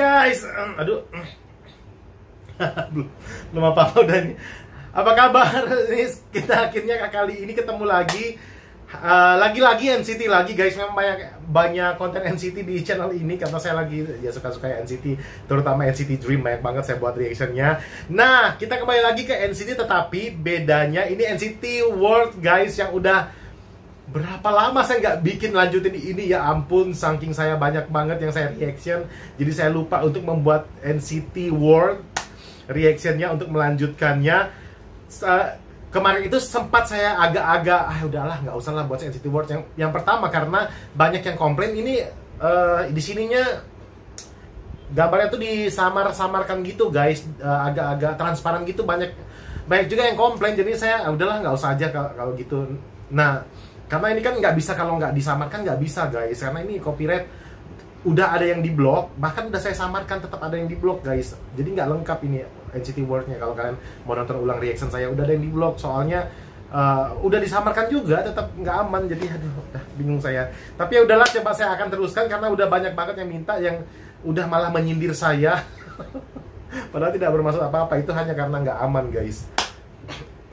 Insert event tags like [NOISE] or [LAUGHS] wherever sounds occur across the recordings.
guys, aduh, belum belum apa apa udah nih. Apa kabar? Ini kita akhirnya kali ini ketemu lagi. Uh, lagi-lagi NCT lagi guys memang banyak banyak konten NCT di channel ini karena saya lagi ya suka-suka NCT terutama NCT Dream banyak banget saya buat reactionnya nah kita kembali lagi ke NCT tetapi bedanya ini NCT World guys yang udah berapa lama saya nggak bikin lanjutin ini? Ya ampun saking saya banyak banget yang saya reaction. Jadi saya lupa untuk membuat NCT World reactionnya untuk melanjutkannya. Kemarin itu sempat saya agak-agak ah udahlah nggak usah lah buat NCT World. Yang yang pertama karena banyak yang komplain ini uh, di sininya gambarnya tuh disamar-samarkan gitu guys. Uh, agak-agak transparan gitu banyak banyak juga yang komplain. Jadi saya ah, udahlah nggak usah aja kalau, kalau gitu. Nah karena ini kan nggak bisa kalau nggak disamarkan nggak bisa guys. Karena ini copyright udah ada yang di blok bahkan udah saya samarkan tetap ada yang di blok guys. Jadi nggak lengkap ini NCT World-nya kalau kalian mau nonton ulang reaction saya udah ada yang di blog soalnya uh, udah disamarkan juga tetap nggak aman. Jadi aduh udah bingung saya. Tapi ya udahlah coba saya akan teruskan karena udah banyak banget yang minta yang udah malah menyindir saya. [LAUGHS] Padahal tidak bermaksud apa-apa itu hanya karena nggak aman guys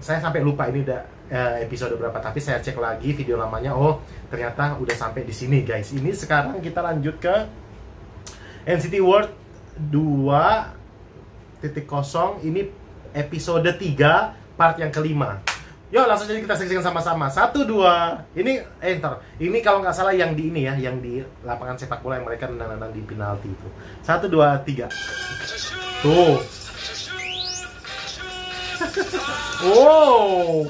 saya sampai lupa ini udah uh, episode berapa tapi saya cek lagi video lamanya. Oh ternyata udah sampai di sini guys. Ini sekarang kita lanjut ke NCT World 2 titik kosong. Ini episode 3 part yang kelima. Yuk langsung aja kita saksikan sama-sama. Satu, dua. Ini, eh Ini kalau nggak salah yang di ini ya Yang di lapangan sepak bola yang mereka nendang-nendang di penalti itu. Satu, dua, tiga. Tuh Wow.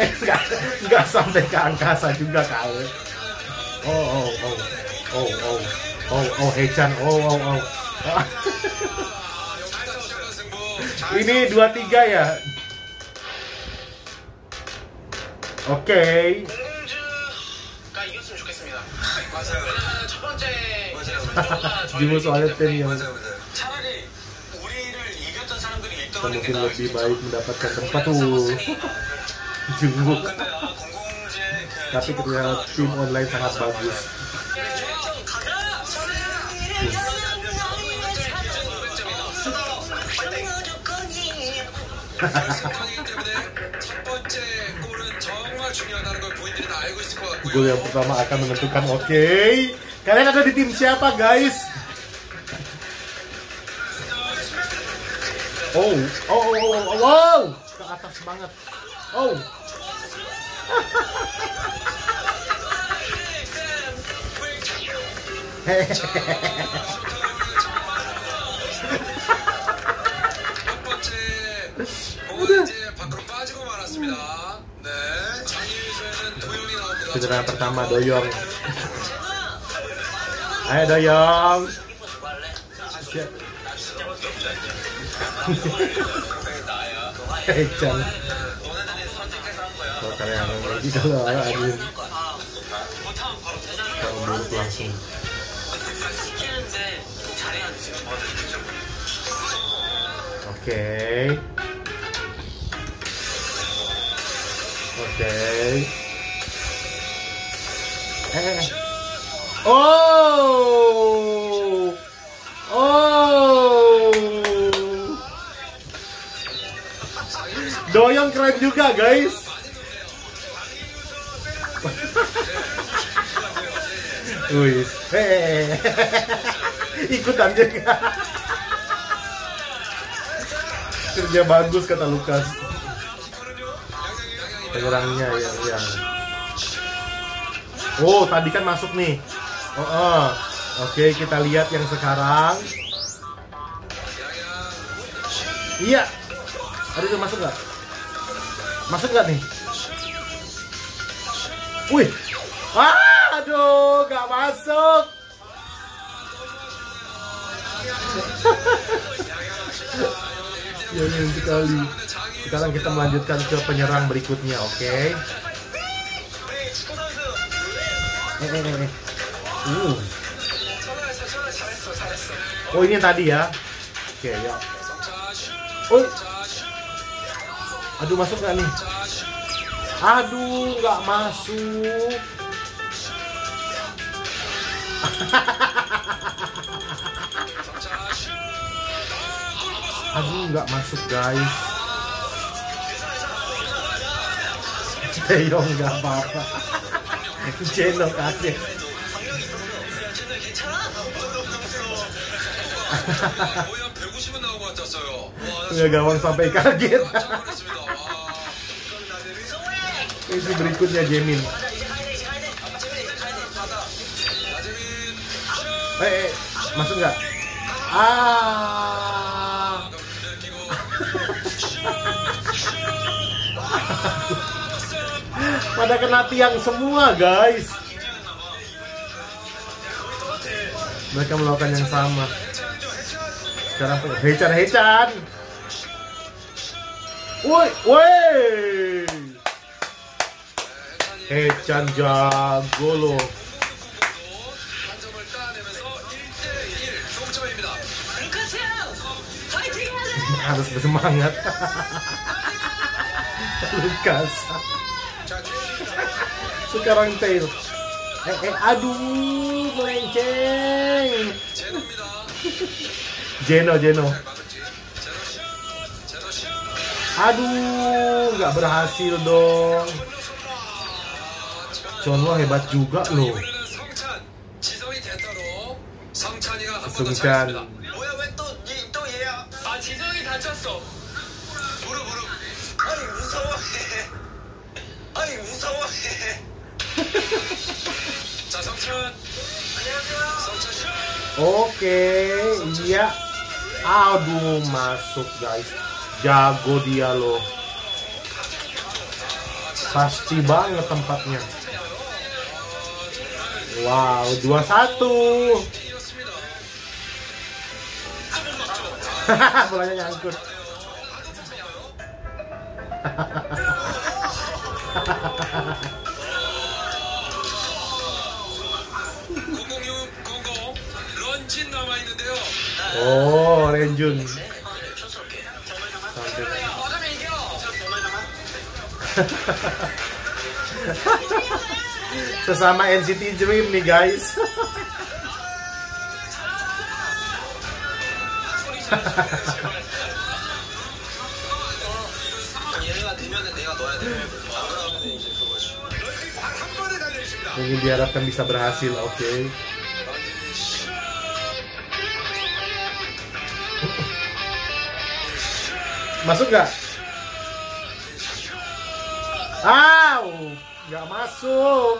Eh, nggak, sampai ke angkasa juga kali oh oh oh. Oh oh. Oh oh Hechan oh oh oh. [LAUGHS] Ini dua tiga ya? Oke. Okay. Jimu soalnya tim yang mungkin lebih baik mendapatkan tempat tuh jenguk tapi ketika tim online sangat bagus Gol yang pertama akan menentukan oke. Okay. Kalian ada di tim siapa, guys? Oh, oh, oh, oh, oh, wow, ke atas banget. Oh, [LAUGHS] Cedera pertama Doyong. Ayo Doyong. Hehehe kalau kalian lagi kalau aduh kalau buruk langsung oke okay. oke okay. eh, eh, eh. Oh oh doyong keren juga guys Wih, ikutan juga. Kerja bagus kata Lukas. Penyerangnya yang yang. Oh, tadi kan masuk nih. Oh, oh. Oke, kita lihat yang sekarang. Iya. Ada itu masuk nggak? Masuk nggak nih? Wih. Ah! Aduh, gak masuk. [LAUGHS] ya, ya sekali. Sekarang kita melanjutkan ke penyerang berikutnya, oke? Okay? Eh, eh, eh, eh. Uh. Oh ini yang tadi ya. Oke ya. Oh. Aduh masuk gak nih? Aduh, nggak masuk. Aduh, nggak masuk guys. Teyong nggak apa-apa. Jeno kaget. 거의 한 150은 나온 것 같았어요. 와, Nggak gawang sampai kaget. 깜짝 놀랐습니다. 와. Isi berikutnya Jemin. 나재민 Eh, eh, masuk nggak? Ah, pada kena tiang semua guys. mereka melakukan yang sama. Sekarang ya? hecan hecan. Woi woi. Hecan jago lo. harus bersemangat. [LAUGHS] Lukas. [LAUGHS] Sekarang Taylor Eh, eh, aduh, melenceng. Jeno, Jeno, Aduh, gak berhasil dong. Jono hebat juga loh. Sungkan. 아니 무서워해. Oke, iya. Aduh, masuk guys. Jago dia loh. Pasti banget tempatnya. Wow, 21. [LAUGHS] Bolanya nyangkut. [LAUGHS] 런쥔 남아 있는데요. Oh, Renjun. [LAUGHS] 촌스럽게. Sampai. 어쩌면 이겨. Sesama NCT Dream nih guys. [LAUGHS] 얘네가 되면은 Masuk nggak? Aw, nggak masuk.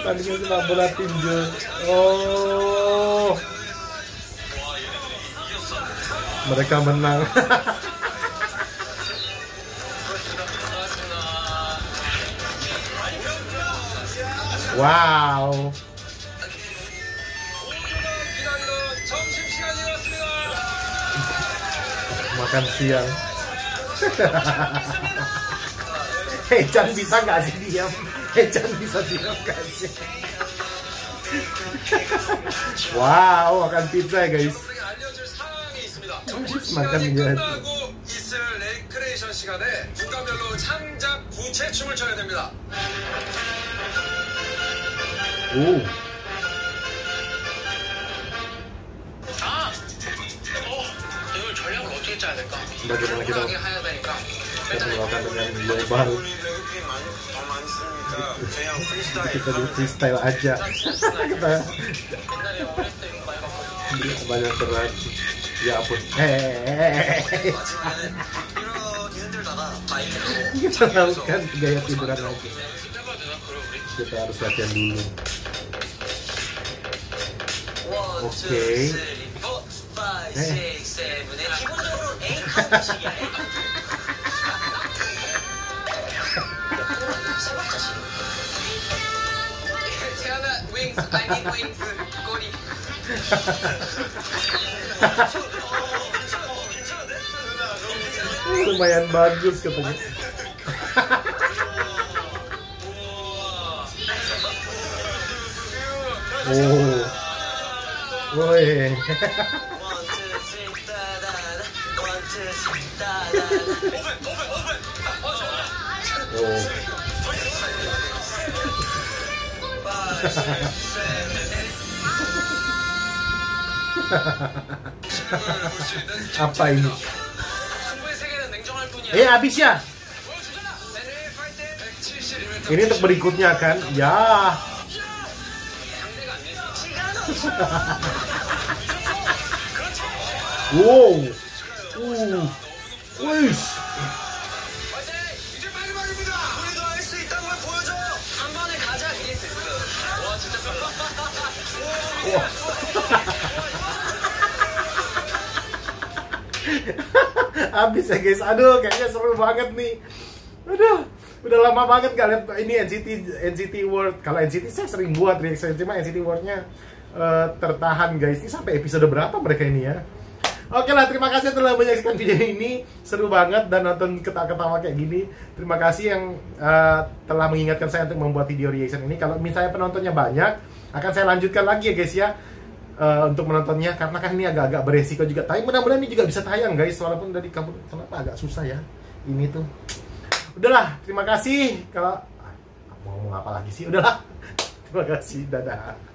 Pertandingan sepak bola tinju. Oh. Mereka menang. [LAUGHS] wow. makan siang Ejan bisa nggak sih diam Ejan bisa diam nggak sih wow makan pizza ya guys makan ya 있을 레크레이션 시간에 국가별로 창작 부채춤을 춰야 됩니다. 오. bagaimana kita memperkenalkan dengan global kita di freestyle aja. Kita banyak berat. Ya ampun. Kita lakukan gaya tiduran lagi. Kita harus latihan dulu. Oke. okay 네. 식스, 세븐, 에잇. 기본적으로 A 카운트식이야. A 카운트. 세 박자씩. 태어나 윙스, I need 윙스, 꼬리. Lumayan bagus katanya. Oh. Woi. One, two, [LAUGHS] three, da, da, da. One, two, three. 오븐 오븐 오븐 어 좋아 Oh. 볼수 있는 Apa ini? 승부의 세계는 냉정할 뿐이야. Eh habis ya? 보여주잖아. 세계 파이팅 170m. Ini untuk berikutnya kan? Ya. 상대가 안 되지. Wow. [LAUGHS] Uh. Wih. 파이팅! 이제 마지막입니다. 우리도 할 수 있다는 걸 보여줘 한 번에 가자 그게 됐어. 와 진짜 Habis ya guys. Aduh, kayaknya seru banget nih. Aduh, udah lama banget gak lihat ini NCT NCT World. Kalau NCT saya sering buat reaction, cuma NCT World-nya eh, tertahan guys. Ini sampai episode berapa mereka ini ya? Oke lah, terima kasih telah menyaksikan video ini. Seru banget dan nonton ketawa-ketawa kayak gini. Terima kasih yang eh, telah mengingatkan saya untuk membuat video reaction ini. Kalau misalnya penontonnya banyak, akan saya lanjutkan lagi ya guys ya. eh, untuk menontonnya karena kan ini agak-agak beresiko juga. Tapi mudah-mudahan ini juga bisa tayang guys, walaupun dari kamu kenapa agak susah ya ini tuh. Udahlah, terima kasih. Kalau mau ngomong apa lagi sih? Udahlah. [LAUGHS] Terima kasih. Dadah.